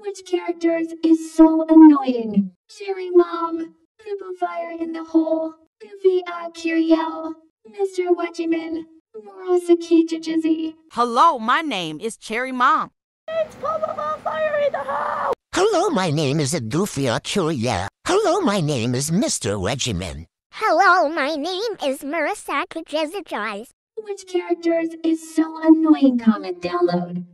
Which characters is so annoying? Cherry Mom, Pimple Fire in the Hole, Goofy Ah Curiel, Mr. Wedgeman, Morosaki Jizzy. Hello, my name is Cherry Mom. It's Super Fire in the Hole. Hello, my name is Goofy uh, Accurio. Hello, my name is Mr. Wedgeman. Hello, my name is Marissa Jizzy Which characters is so annoying? Comment download.